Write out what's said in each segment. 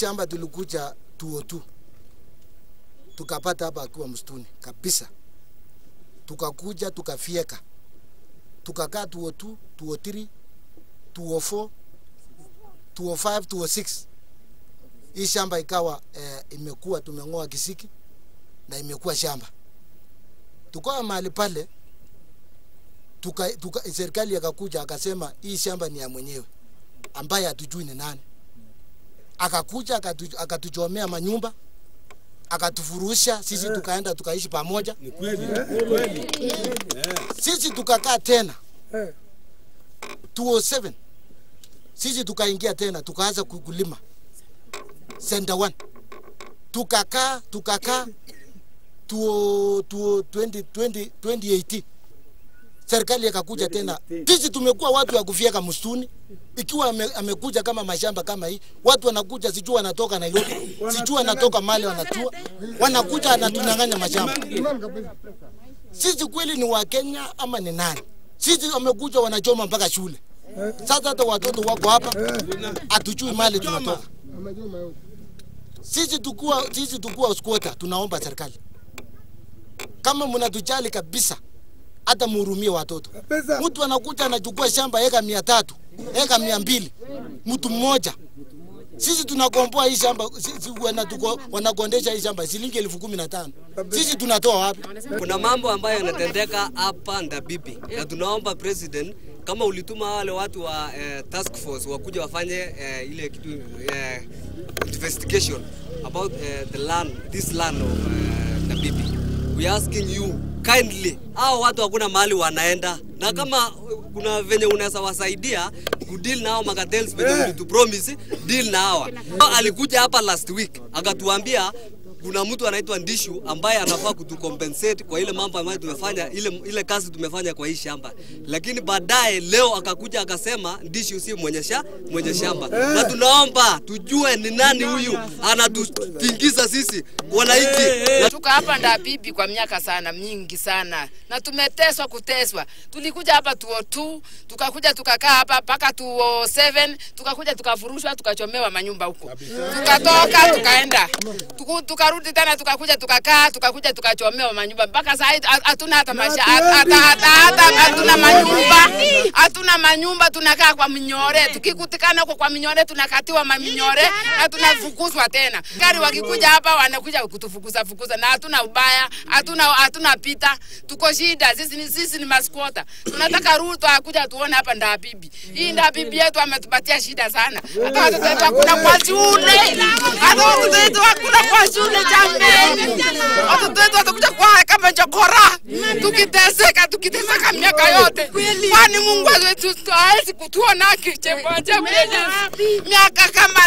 Shamba tulikuja tuo tu. Tukapata hapa akiwa msituni kabisa, tukakuja tukafieka, tukakaa tuo tu tuo 3 tuo 4 tuo 5 tuo 6 hii shamba ikawa eh, imekuwa tumeng'oa kisiki na imekuwa shamba. Tukawa mahali pale tuka, tuka, serikali akakuja akasema hii shamba ni ya mwenyewe ambaye hatujui ni nani. Akakuja akatu, akatuchomea manyumba akatufurusha sisi, tukaenda tukaishi pamoja. Ni kweli, kweli. Sisi tukakaa tena. 207 sisi tukaingia tena tukaanza kulima. Center one, tukakaa tukakaa. Tuo, tuo 20, 20, 2018 serikali ikakuja tena. Sisi tumekuwa watu wa kufyeka msituni, ikiwa ame, amekuja kama mashamba kama hii, watu wanakuja, sijui wanatoka Nairobi, sijui wanatoka mali wanatua, wanakuja anatunyang'anya mashamba. Sisi kweli ni Wakenya ama ni nani? Sisi wamekuja wanachoma mpaka shule. Sasa hata watoto wako hapa, hatujui mali tunatoka. Sisi tukuwa sisi tukuwa squatter, tunaomba serikali kama mnatujali kabisa, hata muhurumie watoto. Mtu anakuja anachukua shamba eka mia tatu eka mia mbili mtu mmoja. Sisi tunakomboa hii shamba, sisi wanatuko- wanakondesha hii shamba shilingi elfu kumi na tano. Sisi tunatoa wapi? Kuna mambo ambayo yanatendeka hapa Ndabibi na tunaomba president, kama ulituma wale watu wa eh, task force wakuja wafanye eh, ile kitu eh, investigation about eh, the land this land of eh, Ndabibi. We asking you kindly, hao watu hakuna mahali wanaenda, na kama kuna venye unaweza wasaidia kudeal na hao makartels venye ulitu promise deal na hawa. Alikuja hapa last week akatuambia kuna mtu anaitwa Ndishu ambaye anafaa kutukompensate kwa ile mambo ambayo tumefanya ile, ile kazi tumefanya kwa hii shamba, lakini baadaye leo akakuja akasema Ndishu si mwenye, sha, mwenye shamba. Na tunaomba tujue ni nani huyu anatutingiza sisi wananchi na Tuko hapa Ndabibi kwa miaka sana mingi sana, na tumeteswa kuteswa. Tulikuja hapa tuo tu, tukakuja tukakaa hapa mpaka tuo 7 tukakuja tukafurushwa, tukachomewa manyumba huko, tukatoka tukaenda. Tuku, tukarudi tena tukakuja tukakaa, tukakuja tukachomea manyumba. Mpaka saa hii hatuna hata maisha, hata hatuna manyumba, hatuna manyumba, tunakaa kwa minyore. Tukikutikana huko kwa minyore, tunakatiwa maminyore na tunafukuzwa tena. Gari wakikuja hapa wanakuja kutufukuza fukuza, na hatuna ubaya, hatuna hatuna pita, tuko shida. Sisi ni sisi ni maskwota, tunataka Ruto akuja tuone hapa Ndabibi. Hii Ndabibi yetu ametupatia shida sana, hata watoto wetu hakuna kwa shule, hata watoto wetu hakuna kwa shule Jamani, Watoto wetu watakuja kwa kama chokora, tukiteseka tukiteseka miaka yote, kwani Mungu wetu hawezi kutuona miaka kama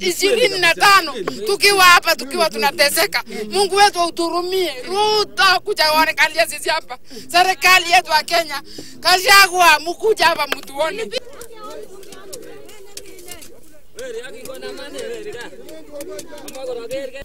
ishirini na tano tukiwa hapa tukiwa tunateseka. Mungu wetu uturumie. Ruto kuja uonekalie sisi hapa, serikali yetu ya Kenya, Kashagwa mkuja hapa mtuone. Weri, aki kona mane weri ka. Amma koro gerge.